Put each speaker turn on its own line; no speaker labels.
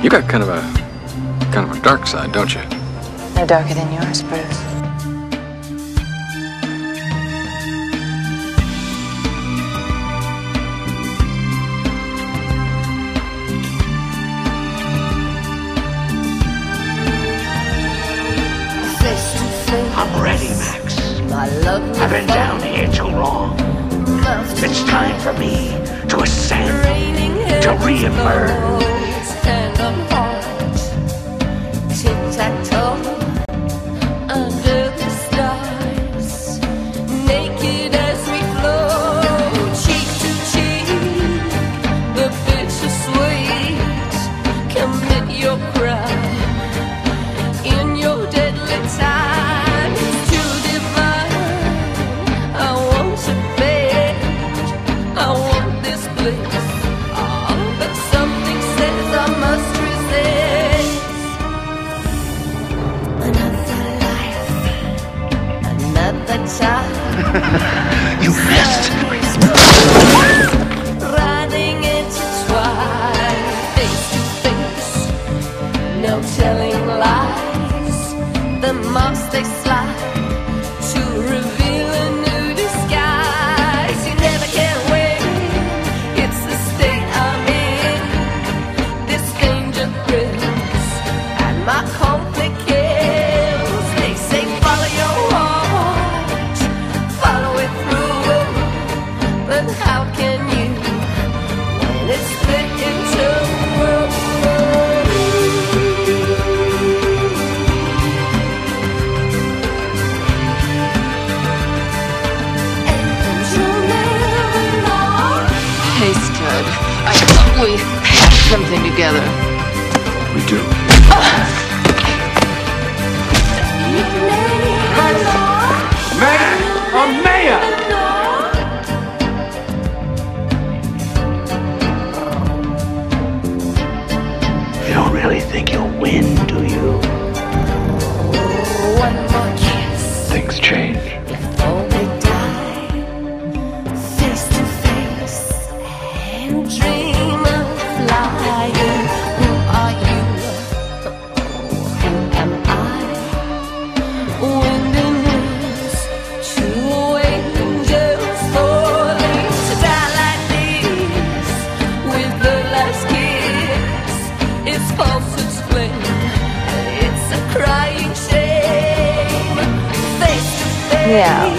You got kind of a kind of a dark side, don't you?
No darker than yours, Bruce.
I'm ready, Max. I've been down here too long. It's time for me to ascend, to reemerge. You missed.
Riding intertwined, face to face, no telling lies. The marks they slide to reveal a new disguise. You never can win. It's the state I'm in. This danger thrills and my
I thought we had something together.
We do.
Man,
Yeah.